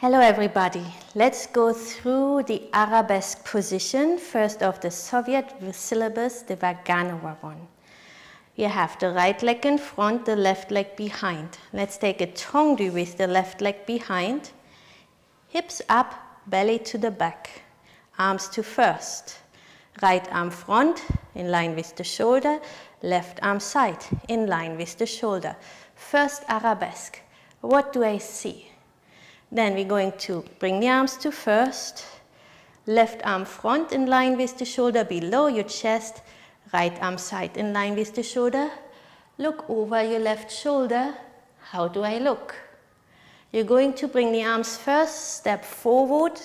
Hello everybody. Let's go through the arabesque position, first of the Soviet syllabus, the Vaganova one. You have the right leg in front, the left leg behind. Let's take a tendu with the left leg behind. Hips up, belly to the back. Arms to first. Right arm front, in line with the shoulder. Left arm side, in line with the shoulder. First arabesque. What do I see? Then we're going to bring the arms to first. Left arm front in line with the shoulder below your chest. Right arm side in line with the shoulder. Look over your left shoulder. How do I look? You're going to bring the arms first, step forward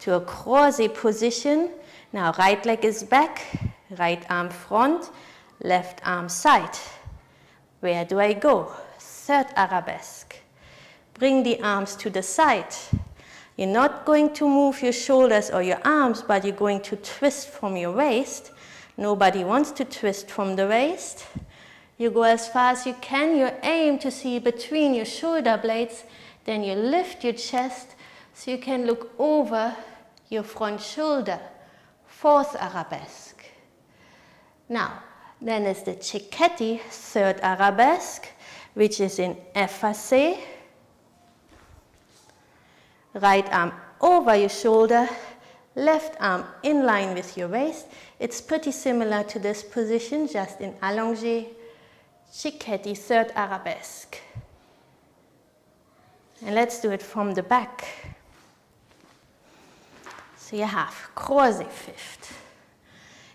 to a croisé position. Now right leg is back, right arm front, left arm side. Where do I go? Third arabesque. Bring the arms to the side. You're not going to move your shoulders or your arms, but you're going to twist from your waist. Nobody wants to twist from the waist. You go as far as you can. You aim to see between your shoulder blades. Then you lift your chest so you can look over your front shoulder. Fourth arabesque. Now, then is the cecchetti, third arabesque, which is in effacé. Right arm over your shoulder, left arm in line with your waist. It's pretty similar to this position, just in allongé, cecchetti, third arabesque. And let's do it from the back. So you have croisé fifth.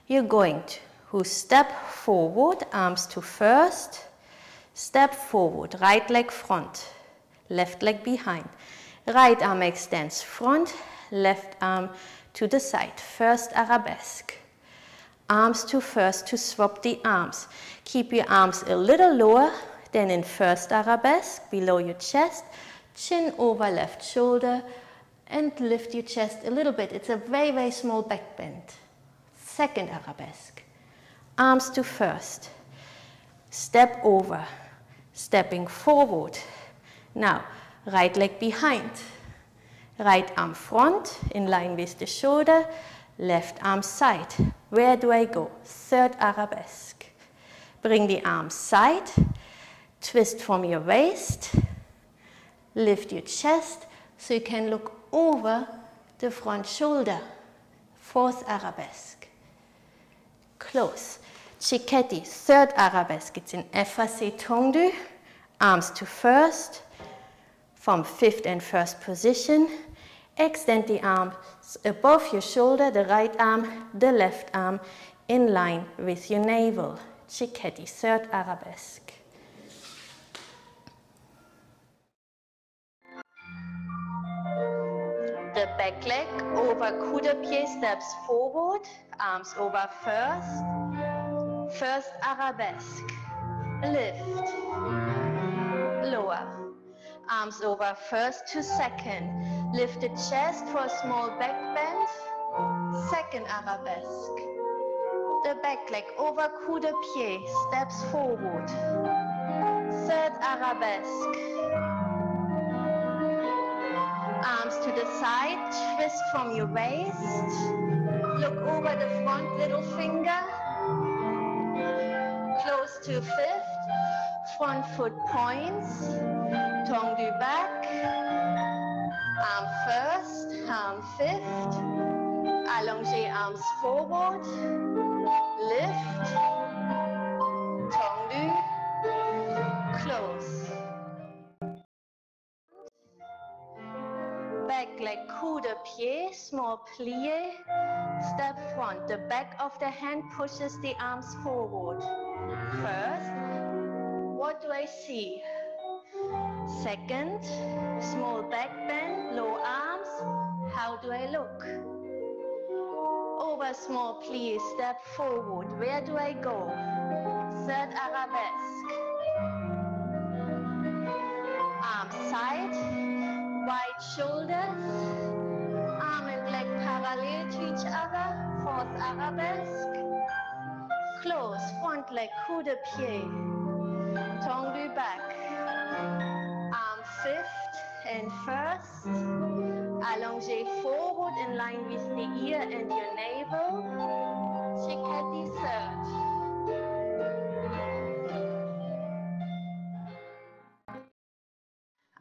You're going to step forward, arms to first, step forward, right leg front, left leg behind. Right arm extends front, left arm to the side. First arabesque. Arms to first to swap the arms. Keep your arms a little lower than in first arabesque, below your chest. Chin over left shoulder and lift your chest a little bit. It's a very, very small back bend. Second arabesque. Arms to first. Step over. Stepping forward. Now, right leg behind. Right arm front, in line with the shoulder. Left arm side. Where do I go? Third arabesque. Bring the arm side. Twist from your waist. Lift your chest so you can look over the front shoulder. Fourth arabesque. Close. Cecchetti, third arabesque. It's in effacé tendu. Arms to first. From fifth and first position. Extend the arms above your shoulder, the right arm, the left arm, in line with your navel. Cecchetti, third arabesque. The back leg over coup de pied steps forward, arms over first. First arabesque. Lift. Lower. Arms over first to second. Lift the chest for a small back bend. Second arabesque. The back leg over coup de pied steps forward. Third arabesque. Arms to the side, twist from your waist. Look over the front little finger. Close to fifth. Front foot points. Tendu back. Arm first, arm fifth. Allongé arms forward. Lift. Tendu. Close. Back leg coup de pied, small plie. Step front. The back of the hand pushes the arms forward. First, what do I see? Second, small back bend, low arms. How do I look? Over small plie, step forward. Where do I go? Third arabesque. Arm side, wide shoulders. Arm and leg parallel to each other. Fourth arabesque. Close, front leg coup de pied. Tendu back. Arm fifth and first. Allongé forward in line with the ear and your navel. Cecchetti third.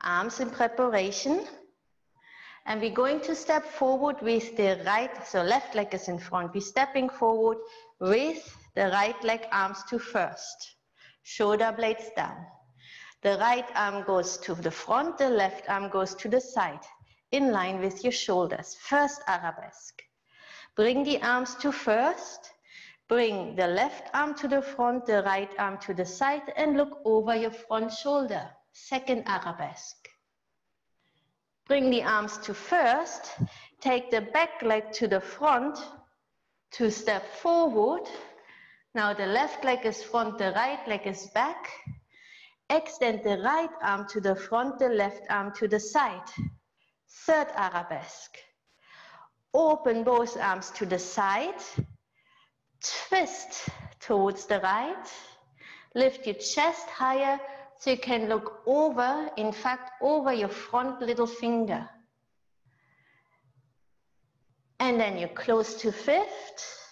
Arms in preparation. And we're going to step forward with the right, so left leg is in front. We're stepping forward with the right leg arms to first. Shoulder blades down. The right arm goes to the front, the left arm goes to the side, in line with your shoulders. First arabesque. Bring the arms to first. Bring the left arm to the front, the right arm to the side, and look over your front shoulder. Second arabesque. Bring the arms to first. Take the back leg to the front. Two step forward. Now the left leg is front, the right leg is back. Extend the right arm to the front, the left arm to the side. Third arabesque. Open both arms to the side. Twist towards the right. Lift your chest higher so you can look over, in fact, over your front little finger. And then you close to fifth.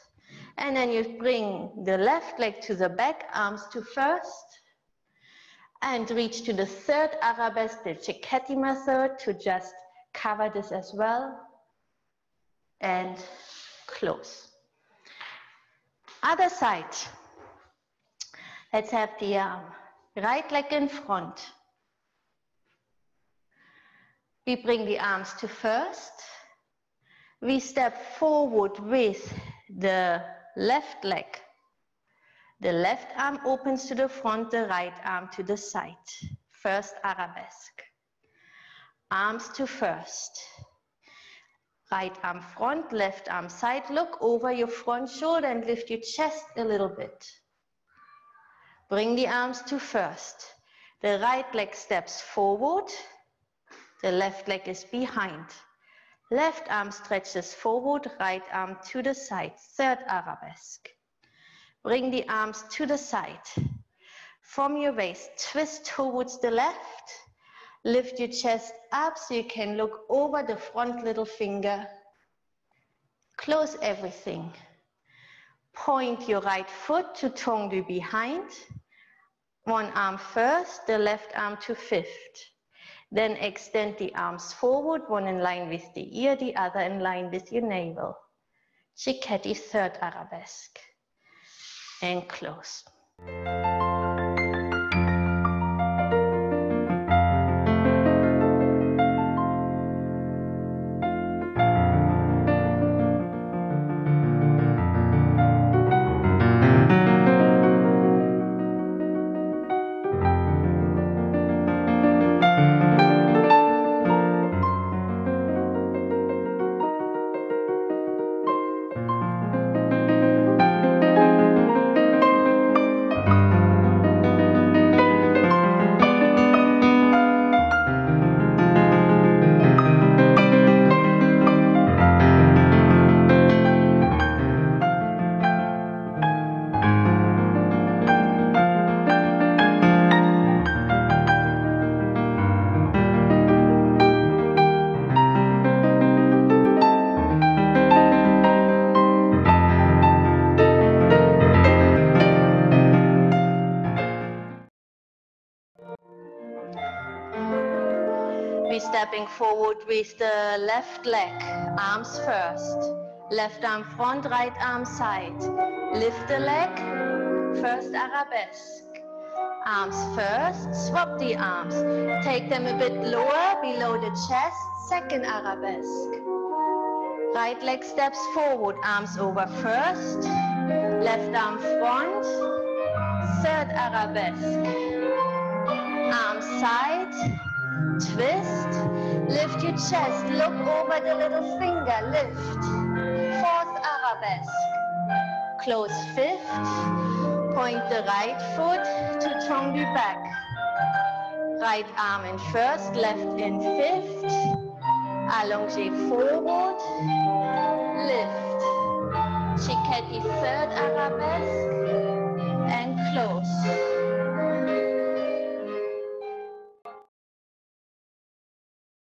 And then you bring the left leg to the back, arms to first. And reach to the third arabesque, the Cecchetti method, to just cover this as well. And close. Other side. Let's have the arm. Um, Right leg in front. We bring the arms to first. We step forward with the left leg. The left arm opens to the front, the right arm to the side. First arabesque. Arms to first. Right arm front, left arm side. Look over your front shoulder and lift your chest a little bit. Bring the arms to first. The right leg steps forward. The left leg is behind. Left arm stretches forward, right arm to the side. Third arabesque. Bring the arms to the side. From your waist, twist towards the left. Lift your chest up so you can look over the front little finger. Close everything. Point your right foot to tendu behind. One arm first, the left arm to fifth. Then extend the arms forward, one in line with the ear, the other in line with your navel. Cecchetti third arabesque. And close. Stepping forward with the left leg, arms first. Left arm front, right arm side. Lift the leg, first arabesque. Arms first, swap the arms. Take them a bit lower, below the chest, second arabesque. Right leg steps forward, arms over first. Left arm front, third arabesque. Arms side, twist, Lift your chest, look over the little finger, lift. Fourth arabesque. Close fifth. Point the right foot to tendu back. Right arm in first, left in fifth. Allongé forward. Lift. Cecchetti third arabesque. And close.